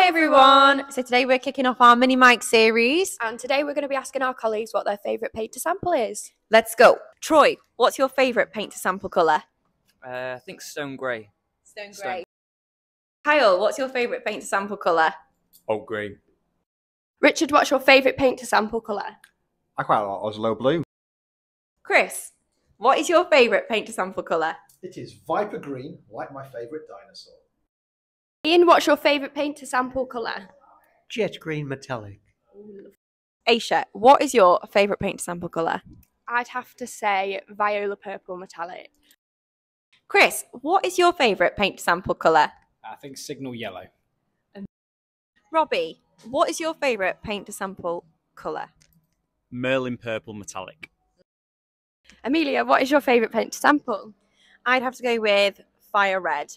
Hi everyone! So today we're kicking off our mini mic series. And today we're going to be asking our colleagues what their favourite paint to sample is. Let's go. Troy, what's your favourite paint to sample colour? Uh, I think stone grey. Stone Stone. grey. Kyle, what's your favourite paint to sample colour? Old green. Richard, what's your favourite paint to sample colour? I quite like Oslo blue. Chris, what is your favourite paint to sample colour? It is Viper Green, like my favourite dinosaur. Ian, what's your favourite paint to sample colour? Jet green metallic. Aisha, what is your favourite paint to sample colour? I'd have to say viola purple metallic. Chris, what is your favourite paint to sample colour? I think signal yellow. Robbie, what is your favourite paint to sample colour? Merlin purple metallic. Amelia, what is your favourite paint to sample? I'd have to go with fire red.